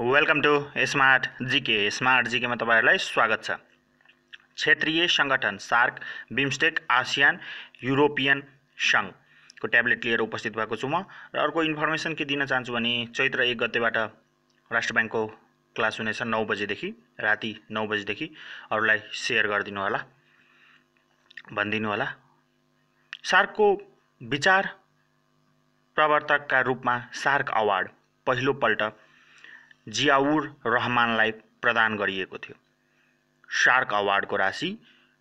Welcome to smart GK. Smart जिकेमा तपाईँहरूलाई स्वागत छ। क्षेत्रीय सङ्गठन सार्क बिमस्टेक आसियान युरोपियन सङ्घको ट्याब्लेट लिएर उपस्थित भएको छु म र अर्को इन्फर्मेसन के दिन चाहन्छु भने चैत्र एक गतेबाट राष्ट्र ब्याङ्कको क्लास हुनेछ नौ बजेदेखि राति नौ बजेदेखि। अरूलाई सेयर गरिदिनु होला भनिदिनु होला। सार्कको विचार प्रवर्तकका रूपमा सार्क अवार्ड पहिलोपल्ट जियाउर रहमानलाई प्रदान गरिएको थियो। सार्क अवार्डको राशि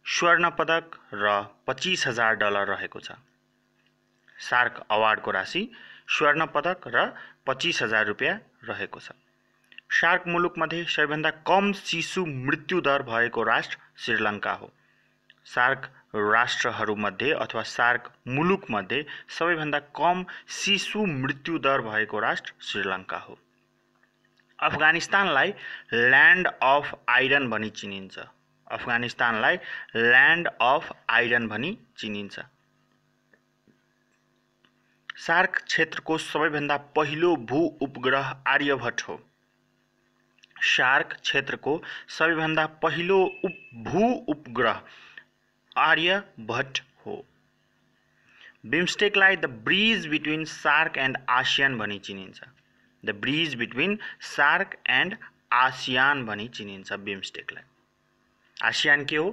स्वर्ण पदक र पच्चिस हजार डलर रहेको छ। सार्क अवार्डको राशि स्वर्ण पदक र पच्चिस हजार रुपियाँ रहेको छ। सार्क मुलुकमध्ये सबैभन्दा कम शिशु मृत्यु दर भएको राष्ट्र श्रीलङ्का हो। सार्क राष्ट्रहरूमध्ये अथवा सार्क मुलुकमध्ये सबैभन्दा कम शिशु मृत्यु दर भएको राष्ट्र श्रीलङ्का हो। अफगानिस्तानलाई ल्यान्ड अफ आइरन भनी चिनिन्छ। अफगानिस्तानलाई ल्यान्ड अफ आइरन भनी चिनिन्छ। सार्क क्षेत्रको सबैभन्दा पहिलो भू उपग्रह आर्यभट्ट हो। सार्क क्षेत्रको सबैभन्दा पहिलो उप भू उपग्रह आर्यभट्ट हो। बिमस्टेकलाई the bridge between SAARC and ASEAN भनी चिनिन्छ। The bridge between SAARC and ASEAN भनी चिनिन्छ बिमस्टेकलाई आसियान के हो?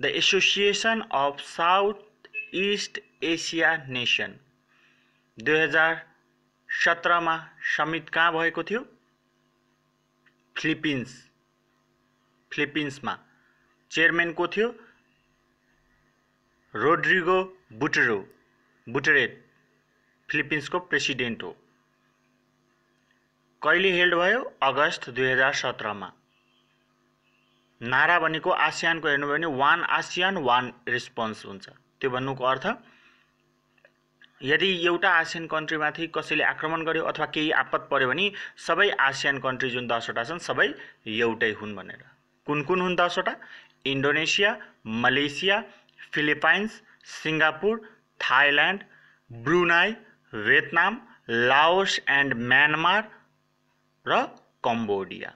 The association of South East Asia nation दुई हजार सत्रमा समिट कहाँ भएको थियो? फिलिपिन्स फिलिपिन्समा चेयरम्यान को थियो? रोड्रिगो बुटरो बुटरेट फिलिपिन्सको प्रेसिडेन्ट हो। कहिले हेल्ड भयो? अगस्त दुई हज़ार सत्रमा नारा भनेको आसियानको हेर्नुभयो भने वान आसियान, वान रेस्पोन्स भन्नुको अर्थ, यदि एउटा आसियन कन्ट्रीमाथि कसैले आक्रमण गर्यो अथवा केही आपत पर्यो भने सबै आसियन कन्ट्री दसवटा छन्, सबै एउटै हुन् कुन कुन हुन् दसवटा? Indonesia, Malaysia, Philippines, Singapore, Thailand, Brunei Vietnam Laos and Myanmar र कम्बोडिया।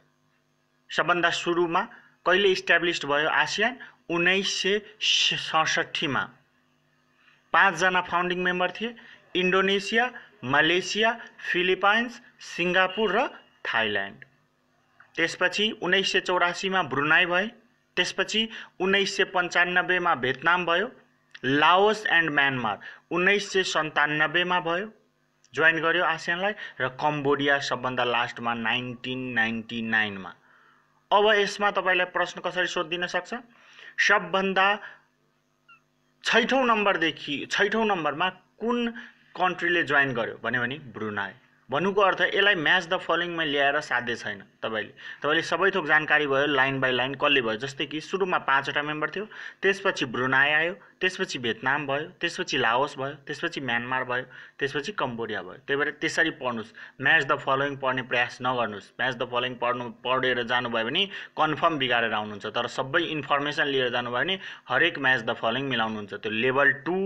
सबभन्दा सुरुमा कहिले इस्ट्याब्लिस्ड भयो आसियान? उन्नाइस सय सडसट्ठीमा पाँचजना फाउन्डिङ मेम्बर थिए। इन्डोनेसिया मलेसिया फिलिपाइन्स सिङ्गापुर र थाइल्यान्ड। त्यसपछि उन्नाइस सय चौरासीमा ब्रुनाई भए। त्यसपछि उन्नाइस सय पन्चानब्बेमा भियतनाम भयो। लाओस एन्ड म्यानमार उन्नाइस सय सन्तानब्बेमा भयो। जोइन गर्यो आसियानलाई र कम्बोडिया सबभन्दा लास्टमा नाइन्टिन नाइन्टी नाइनमा अब यसमा तपाईँलाई प्रश्न कसरी सोधिदिन सक्छ? सबभन्दा छैठौँ नम्बरदेखि छैठौँ नम्बरमा कुन कन्ट्रीले जोइन गर्यो? भन्यो भने ब्रुनाई। भन्नुको अर्थ यसलाई म्याच द फलोइङमा ल्याएर साध्य छैन तपाईँले। तपाईँले सबै थोक जानकारी भयो लाइन बाई लाइन कसले भयो जस्तै कि सुरुमा पाँचवटा मेम्बर थियो त्यसपछि ब्रुनाई आयो त्यसपछि भियतनाम भयो त्यसपछि लाओस भयो त्यसपछि म्यानमार भयो त्यसपछि कम्बोडिया भयो। त्यही भएर त्यसरी पढ्नुहोस्। म्याच द फलोइङ पढ्ने प्रयास नगर्नुहोस्। म्याच द फलोइङ पढ्नु पढेर जानुभयो भने कन्फर्म बिगारेर आउनुहुन्छ तर सबै इन्फर्मेसन लिएर जानुभयो भने हरेक म्याच द फलोइङ मिलाउनुहुन्छ। त्यो लेभल टू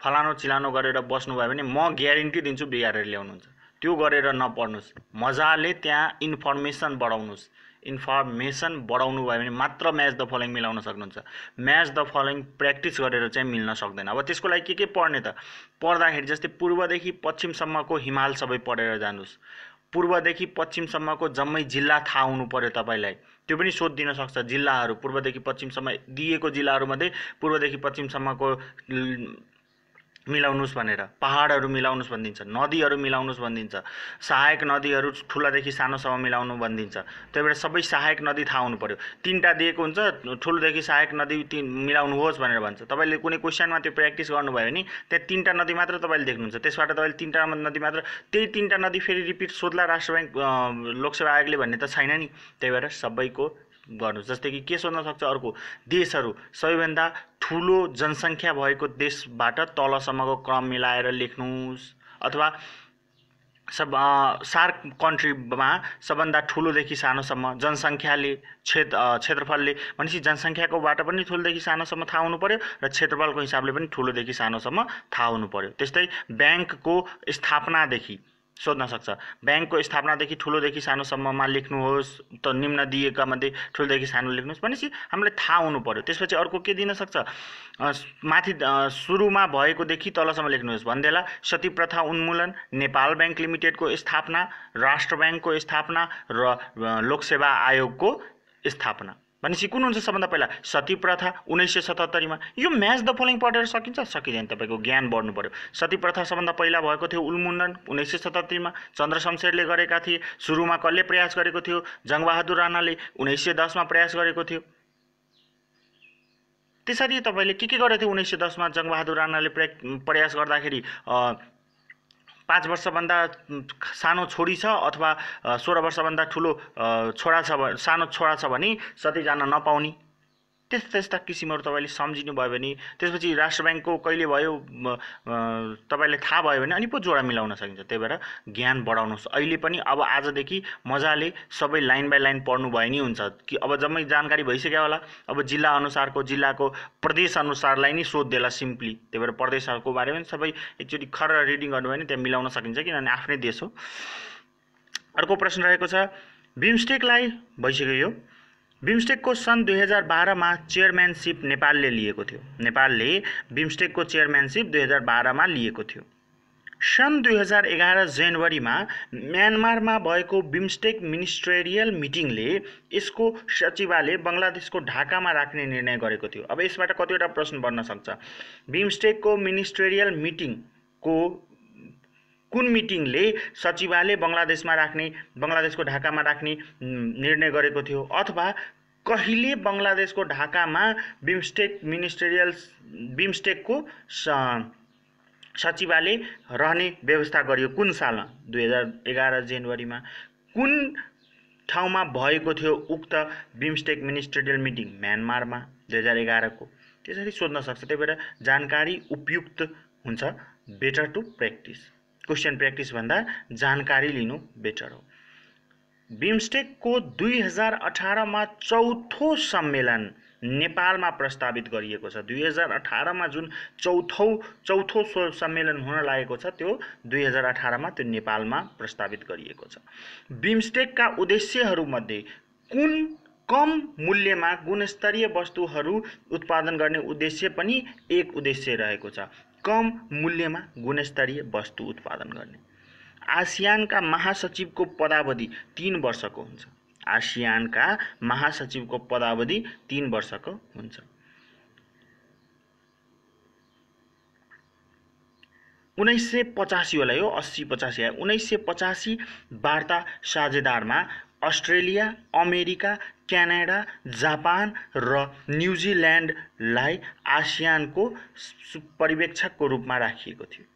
फलानो चिलानो गरेर बस्नुभयो भने म ग्यारेन्टी दिन्छु बिगारेर ल्याउनुहुन्छ। त्यो गरेर नपढ्नुहोस्। मजाले त्यहाँ इन्फर्मेसन बढाउनुहोस्। इन्फर्मेसन बढाउनु भयो भने मात्र म्याच द फलोइङ मिलाउन सक्नुहुन्छ। म्याच द फलोइङ प्र्याक्टिस गरेर चाहिँ मिल्न सक्दैन। अब त्यसको लागि के के पढ्ने त? पढ्दाखेरि जस्तै पूर्वदेखि पश्चिमसम्मको हिमाल सबै पढेर जानुहोस्। पूर्वदेखि पश्चिमसम्मको जम्मै जिल्ला थाहा हुनु पऱ्यो तपाईँलाई। त्यो पनि सोधिदिन सक्छ जिल्लाहरू। पूर्वदेखि पश्चिमसम्म दिएको जिल्लाहरूमध्ये पूर्वदेखि पश्चिमसम्मको मिलाउनुहोस् भनेर। पहाडहरू मिलाउनुहोस् भनिदिन्छ नदीहरू मिलाउनुहोस् भनिदिन्छ सहायक नदीहरू ठुलादेखि सानोसम्म मिलाउनु भनिदिन्छ। त्यही भएर सबै सहायक नदी थाहा हुनु पऱ्यो तिनवटा दिएको हुन्छ ठुलोदेखि सहायक नदी तिन मिलाउनुहोस् भनेर भन्छ। तपाईँले कुनै क्वेसनमा त्यो प्र्याक्टिस गर्नुभयो भने त्यहाँ तिनवटा नदी मात्र तपाईँले देख्नुहुन्छ। त्यसबाट तपाईँले तिनवटा नदी मात्र त्यही तिनवटा नदी फेरि रिपिट सोध्ला राष्ट्र ब्याङ्क लोकसेवा आयोगले भन्ने त छैन नि। त्यही भएर सबैको गर्नुहोस् जस्तै कि के सोध्न सक्छ अर्को देशहरू सबैभन्दा ठुलो जनसङ्ख्या भएको देशबाट तलसम्मको क्रम मिलाएर लेख्नुहोस्। अथवा सब सार्क कन्ट्रीमा सबभन्दा ठुलोदेखि सानोसम्म जनसङ्ख्याले क्षेत्र क्षेत्रफलले भनेपछि जनसङ्ख्याकोबाट पनि ठुलोदेखि सानोसम्म थाहा हुनु पऱ्यो र क्षेत्रफलको हिसाबले पनि ठुलोदेखि सानोसम्म थाहा हुनु पऱ्यो त्यस्तै ब्याङ्कको स्थापनादेखि। सोध्न सक्छ। ब्याङ्कको स्थापनादेखि ठुलोदेखि सानोसम्ममा लेख्नुहोस् त निम्न दिएका मध्ये ठुलोदेखि सानो लेख्नुहोस् भनेपछि हामीलाई थाहा हुनु पऱ्यो त्यसपछि अर्को के दिन सक्छ? माथि सुरुमा भएकोदेखि तलसम्म लेख्नुहोस्। भन्देला सती प्रथा उन्मूलन नेपाल ब्याङ्क लिमिटेडको स्थापना राष्ट्र ब्याङ्कको स्थापना र लोकसेवा आयोगको स्थापना। भनेपछि कुन हुन्छ सबभन्दा पहिला? सती प्रथा उन्नाइस सय सतहत्तरीमा। यो म्याच द फलोइङ पढेर सकिन्छ? सकिँदैन। तपाईँको ज्ञान बढ्नु पऱ्यो सती प्रथा सबभन्दा पहिला भएको थियो उन्मुण्डन उन्नाइस सय सतहत्तरीमा। चन्द्र शमशेरले गरेका थिए। सुरुमा कसले प्रयास गरेको थियो। जङ्गबहादुर राणाले उन्नाइस सय दसमा प्रयास गरेको थियो। त्यसरी तपाईँले के के गरेको थियो उन्नाइस सय दसमा? जङ्गबहादुर राणाले प्रयास गर्दाखेरि पाँच वर्षभन्दा सानो छोरी छ अथवा सोह्र वर्षभन्दा ठुलो छोरा छ सानो छोरा छ भने सती जान नपाउने। त्यस्ता त्यस्ता किसिमहरू तपाईँले सम्झिनु भयो भने त्यसपछि राष्ट्र ब्याङ्कको कहिले भयो तपाईँलाई थाहा भयो भने अनि पो जोडा मिलाउन सकिन्छ। त्यही भएर ज्ञान बढाउनुहोस्। अहिले पनि अब आजदेखि मजाले सबै लाइन बाई लाइन पढ्नु भयो नि हुन्छ। कि अब जम्मै जानकारी भइसक्यो होला। अब जिल्ला अनुसारको जिल्लाको प्रदेश अनुसारलाई नै सोधिदिएला सिम्पली। त्यही भएर प्रदेशहरूको बारेमा सबै एकचोटि खर रिडिङ गर्नुभयो भने त्यहाँ मिलाउन सकिन्छ किनभने आफ्नै देश हो। अर्को प्रश्न रहेको छ बिमस्टेकलाई भइसक्यो यो। बिमस्टेकको सन् दुई हजार बाह्रमा चेयरम्यानसिप नेपालले लिएको थियो। नेपालले बिमस्टेकको चेयरम्यानसिप दुई हजार बाह्रमा लिएको थियो। सन् दुई हजार एघार जनवरीमा म्यानमारमा भएको बिमस्टेक मिनिस्ट्रेरियल मिटिङले यसको सचिवालय बङ्गलादेशको ढाकामा राख्ने निर्णय गरेको थियो। अब यसबाट कतिवटा प्रश्न बन्न सक्छ। बिमस्टेकको मिनिस्ट्रेरियल मिटिङको कुन मिटिङले सचिवालय बङ्गलादेशमा राख्ने बङ्गलादेशको ढाकामा राख्ने निर्णय गरेको थियो? अथवा कहिले बङ्गलादेशको ढाकामा बिमस्टेक मिनिस्टेरियल बिमस्टेकको सचिवालय रहने व्यवस्था गरियो? कुन सालमा दुई हजार एघार जनवरीमा। कुन ठाउँमा भएको थियो उक्त बिमस्टेक मिनिस्टेरियल मिटिङ? म्यानमारमा दुई हजार एघारको। त्यसरी सोध्न सक्छ। त्यही भएर जानकारी उपयुक्त हुन्छ। Better to practice. क्वेसन प्र्याक्टिसभन्दा जानकारी लिनु बेटर हो। बिमस्टेकको दुई हजार अठारमा चौथो सम्मेलन नेपालमा प्रस्तावित गरिएको छ। दुई हजार अठारमा जुन चौथौ चौथो सम्मेलन हुन लागेको छ त्यो दुई हजार अठारमा त्यो नेपालमा प्रस्तावित गरिएको छ। बिमस्टेकका उद्देश्यहरूमध्ये कुन कम मूल्यमा गुणस्तरीय वस्तुहरू उत्पादन गर्ने उद्देश्य पनि एक उद्देश्य रहेको छ। कम मूल्यमा गुणस्तरीय वस्तु उत्पादन गर्ने। आसियानका महासचिवको पदावधि तिन वर्षको हुन्छ। आसियानका महासचिवको पदावधि तिन वर्षको हुन्छ। उन्नाइस सय पचासी होला यो अस्सी पचासी उन्नाइस सय पचासी वार्ता साझेदारमा अस्ट्रेलिया अमेरिका क्यानाडा जापान र न्युजिल्यान्डलाई आसियानको पर्यवेक्षकको रूपमा राखिएको थियो।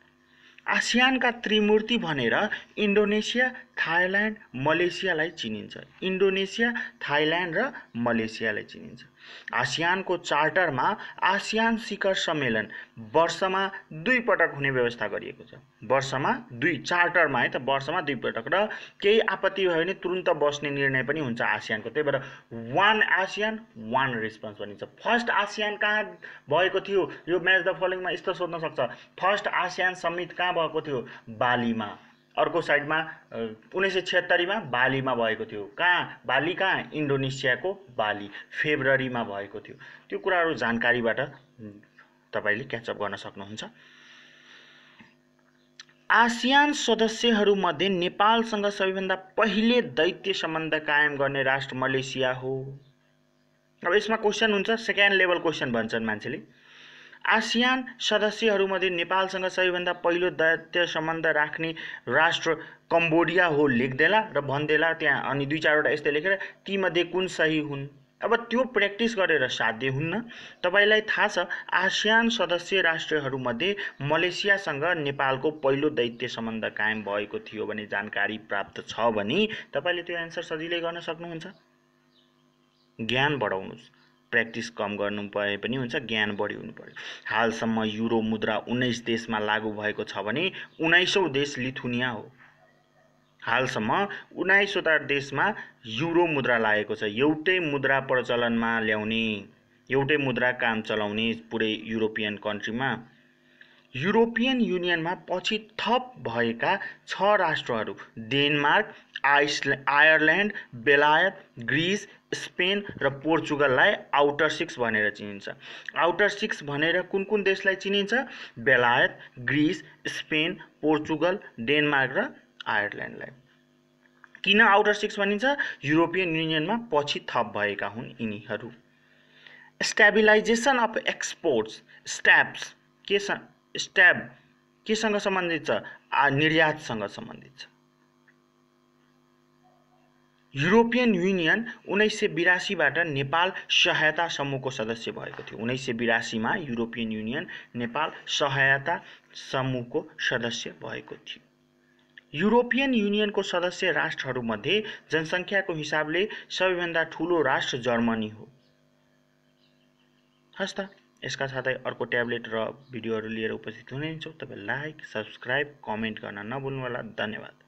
आसियानका त्रिमूर्ति भनेर इन्डोनेसिया थाइल्यान्ड मलेसियालाई चिनिन्छ। इन्डोनेसिया थाइल्यान्ड र मलेसियालाई चिनिन्छ। आसियानको चार्टरमा आसियान शिखर सम्मेलन वर्षमा दुई पटक हुने व्यवस्था गरिएको छ। वर्षमा दुई चार्टरमा है त वर्षमा दुई पटक र केही आपत्ति भयो भने तुरुन्त बस्ने निर्णय पनि हुन्छ आसियानको। त्यही भएर वान आसियान वान रेस्पोन्स भनिन्छ। फर्स्ट आसियान कहाँ भएको थियो? यो म्याच द फलोइङमा यस्तो सोध्न सक्छ। फर्स्ट आसियान समिट कहाँ भएको थियो? बालीमा। अर्को साइडमा उन्नाइस सय छत्तरीमा बालीमा भएको थियो। कहाँ? बाली कहाँ? इन्डोनेसियाको बाली फेब्रुअरीमा भएको थियो। त्यो कुराहरू जानकारीबाट तपाईँले क्याचअप गर्न सक्नुहुन्छ। आसियान सदस्यहरूमध्ये नेपालसँग सबैभन्दा पहिले दैत्य सम्बन्ध कायम गर्ने राष्ट्र मलेसिया हो। अब यसमा क्वेसन हुन्छ सेकेन्ड लेभल क्वेसन भन्छन् मान्छेले। आसियान सदस्यहरूमध्ये नेपालसँग सबैभन्दा पहिलो दैत्य सम्बन्ध राख्ने राष्ट्र कम्बोडिया हो लेख्देला र भन्देला त्यहाँ। अनि दुई चारवटा यस्तै लेखेर तीमध्ये कुन सही हुन्? अब त्यो प्र्याक्टिस गरेर साध्य हुन्न। तपाईँलाई थाहा छ आसियान सदस्य राष्ट्रहरूमध्ये मलेसियासँग नेपालको पहिलो दैत्य सम्बन्ध कायम भएको थियो भने जानकारी प्राप्त छ भने तपाईँले त्यो एन्सर सजिलै गर्न सक्नुहुन्छ। ज्ञान बढाउनुहोस्। प्र्याक्टिस कम गर्नु भए पनि हुन्छ ज्ञान बढी हुनु पऱ्यो। हालसम्म युरो मुद्रा उन्नाइस देशमा लागु भएको छ भने उन्नाइसौँ देश लिथुनिया हो। हालसम्म उन्नाइसवटा देशमा युरो मुद्रा लागेको छ। एउटै मुद्रा प्रचलनमा ल्याउने एउटै मुद्रा काम चलाउने पुरै युरोपियन कन्ट्रीमा। युरोपियन युनियनमा पछि थप भएका छ राष्ट्रहरू। डेनमार्क आइसल्या आयरल्यान्ड बेलायत ग्रिस स्पेन र पोर्चुगललाई आउटर सिक्स भनेर चिनिन्छ। आउटर सिक्स भनेर कुन कुन देशलाई चिनिन्छ? बेलायत ग्रिस स्पेन पोर्चुगल डेनमार्क र आयरल्यान्डलाई। किन आउटर सिक्स भनिन्छ? युरोपियन युनियनमा पछि थप भएका हुन् यिनीहरू। स्ट्याबिलाइजेसन अफ एक्सपोर्ट्स स्ट्याब्स के स्ट्याब केसँग सम्बन्धित छ? निर्यातसँग सम्बन्धित छ। युरोपियन युनियन उन्नाइस सय बिरासीबाट नेपाल सहायता समूहको सदस्य भएको थियो। उन्नाइस सय बिरासीमा युरोपियन युनियन नेपाल सहायता समूहको सदस्य भएको थियो। युरोपियन युनियनको सदस्य राष्ट्रहरूमध्ये जनसङ्ख्याको हिसाबले सबैभन्दा ठुलो राष्ट्र जर्मनी हो। हस् यसका साथै अर्को ट्याब्लेट र भिडियोहरू लिएर उपस्थित हुनेछौँ। तपाईँ लाइक सब्सक्राइब कमेन्ट गर्न नभुल्नुहोला। धन्यवाद।